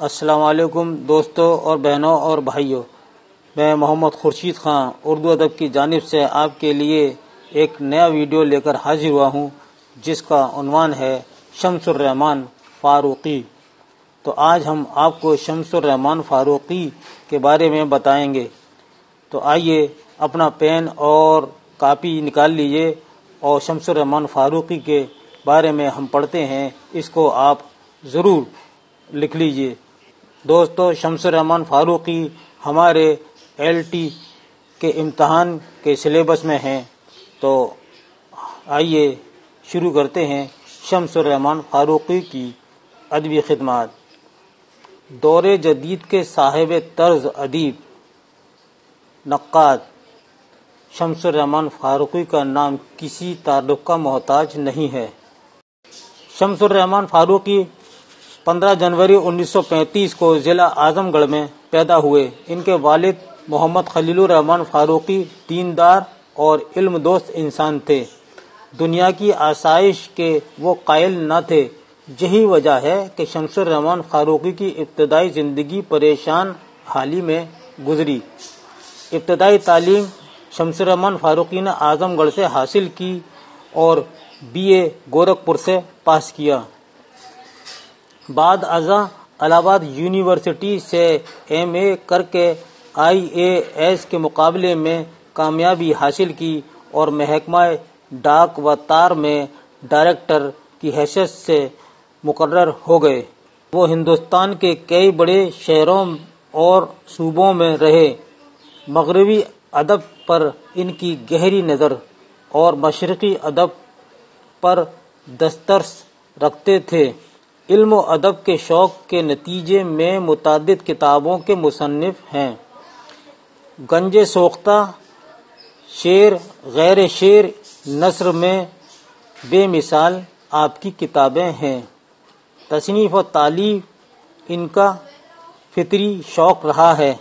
السلام علیکم دوستوں اور بہنوں اور بھائیوں۔ میں محمد خورشید خان، اردو ادب کی جانب سے آپ کے لیے ایک نیا ویڈیو لے کر حاضر ہوا ہوں، جس کا عنوان ہے شمس الرحمان فاروقی۔ تو آج ہم آپ کو شمس الرحمان فاروقی کے بارے میں بتائیں گے۔ تو آئیے اپنا پین اور کاپی نکال لیجیے اور شمس الرحمان فاروقی کے بارے میں ہم پڑھتے ہیں، اس کو آپ ضرور لکھ لیجیے۔ دوستو، شمس الرحمان فاروقی ہمارے ایل ٹی کے امتحان کے سلیبس میں ہیں۔ تو آئیے شروع کرتے ہیں شمس الرحمان فاروقی کی ادبی خدمات۔ دور جدید کے صاحب طرز ادیب نقاد۔ شمس الرحمان فاروقی کا نام کسی تعلق کا محتاج نہیں ہے۔ شمس الرحمان فاروقی پندرہ جنوری انیس سو پینتیس کو ضلع اعظم گڑھ میں پیدا ہوئے۔ ان کے والد محمد خلیل الرحمان فاروقی دیندار اور علم دوست انسان تھے۔ دنیا کی آسائش کے وہ قائل نہ تھے۔ یہی وجہ ہے کہ شمس الرحمان فاروقی کی ابتدائی زندگی پریشان حالی میں گزری۔ ابتدائی تعلیم شمس الرحمان فاروقی نے اعظم گڑھ سے حاصل کی اور بی اے گورکھپور سے پاس کیا۔ بعد ازاں الہ آباد یونیورسٹی سے ایم اے کر کے آئی اے ایس کے مقابلے میں کامیابی حاصل کی اور محکمہ ڈاک و تار میں ڈائریکٹر کی حیثیت سے مقرر ہو گئے۔ وہ ہندوستان کے کئی بڑے شہروں اور صوبوں میں رہے۔ مغربی ادب پر ان کی گہری نظر اور مشرقی ادب پر دسترس رکھتے تھے۔ علم و ادب کے شوق کے نتیجے میں متعدد کتابوں کے مصنف ہیں۔ گنج سوختہ شعر غیر شعر نثر میں بے مثال آپ کی کتابیں ہیں۔ تصنیف و تعلیم ان کا فطری شوق رہا ہے۔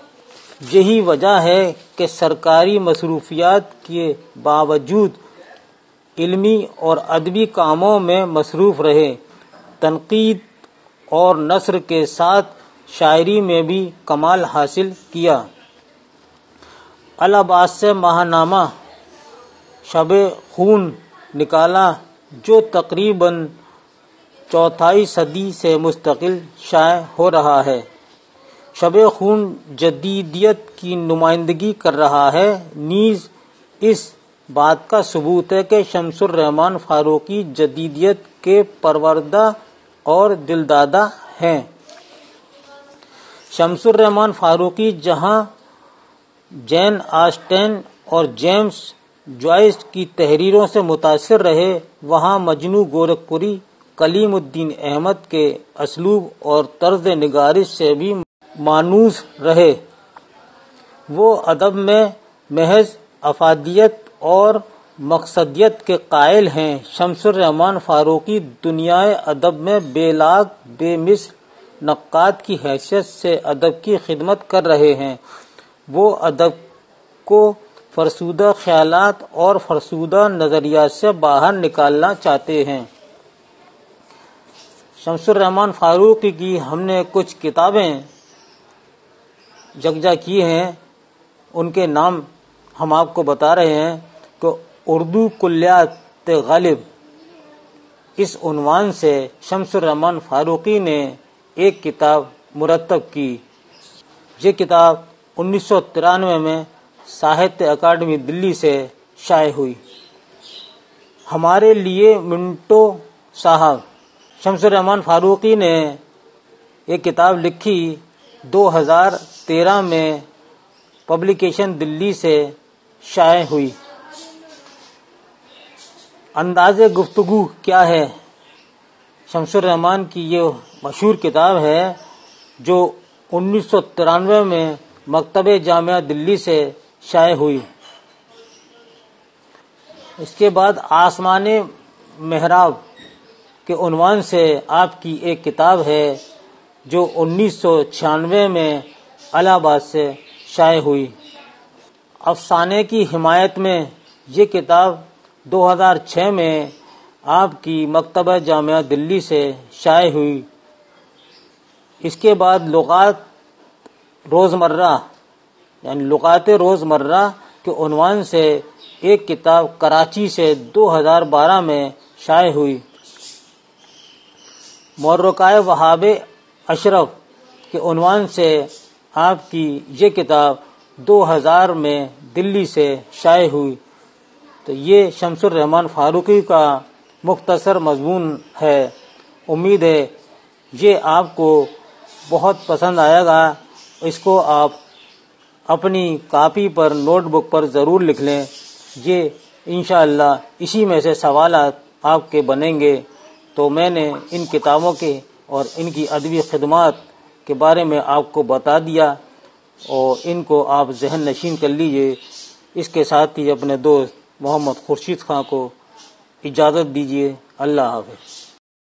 یہی وجہ ہے کہ سرکاری مصروفیات کے باوجود علمی اور ادبی کاموں میں مصروف رہے۔ تنقید اور نثر کے ساتھ شاعری میں بھی کمال حاصل کیا۔ الہباد سے ماہنامہ شب خون نکالا، جو تقریباً چوتھائی صدی سے مستقل شائع ہو رہا ہے۔ شب خون جدیدیت کی نمائندگی کر رہا ہے۔ نیز اس بات کا ثبوت ہے کہ شمس الرحمان فاروقی جدیدیت کے پروردہ اور دلدادہ ہیں۔ شمس الرحمان فاروقی، جہاں جین آسٹین اور جیمز جوائس کی تحریروں سے متاثر رہے، وہاں مجنو گورکھپوری، کلیم الدین احمد کے اسلوب اور طرز نگارش سے بھی مانوس رہے۔ وہ ادب میں محض افادیت اور مقصدیت کے قائل ہیں۔ شمس الرحمان فاروقی دنیا ادب میں بے لاگ، بے مثل نقاد کی حیثیت سے ادب کی خدمت کر رہے ہیں۔ وہ ادب کو فرسودہ خیالات اور فرسودہ نظریات سے باہر نکالنا چاہتے ہیں۔ شمس الرحمان فاروقی کی ہم نے کچھ کتابیں یکجا کی ہیں۔ ان کے نام ہم آپ کو بتا رہے ہیں کہ اردو کلیات غالب۔ اس عنوان سے شمس الرحمان فاروقی نے ایک کتاب مرتب کی۔ یہ کتاب انیس سو ترانوے میں ساہتیہ اکاڈمی دلی سے شائع ہوئی۔ ہمارے لیے منٹو صاحب، شمس الرحمان فاروقی نے ایک کتاب لکھی دو ہزار تیرہ میں پبلیکیشن دلی سے شائع ہوئی۔ انداز گفتگو کیا ہے؟ شمس الرحمان کی یہ مشہور کتاب ہے جو انیس سو ترانوے میں مکتب جامعہ دلی سے شائع ہوئی۔ اس کے بعد آسمان محراب کے عنوان سے آپ کی ایک کتاب ہے جو انیس سو چھیانوے میں الہ آباد سے شائع ہوئی۔ افسانے کی حمایت میں یہ کتاب دو ہزار چھ میں آپ کی مکتبہ جامعہ دلی سے شائع ہوئی۔ اس کے بعد لغات روزمرہ یعنی لغات روزمرہ کے عنوان سے ایک کتاب کراچی سے دو ہزار بارہ میں شائع ہوئی۔ مورکائے وہاب اشرف کے عنوان سے آپ کی یہ کتاب دو ہزار میں دلی سے شائع ہوئی۔ تو یہ شمس الرحمان فاروقی کا مختصر مضمون ہے۔ امید ہے یہ آپ کو بہت پسند آئے گا۔ اس کو آپ اپنی کاپی پر، نوٹ بک پر ضرور لکھ لیں۔ یہ انشاءاللہ اسی میں سے سوالات آپ کے بنیں گے۔ تو میں نے ان کتابوں کے اور ان کی ادبی خدمات کے بارے میں آپ کو بتا دیا۔ اور ان کو آپ ذہن نشین کر لیجیے۔ اس کے ساتھ ہی اپنے دوست محمد خورشید خان کو اجازت دیجیے اللہ حافظ۔